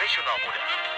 profesional mulher.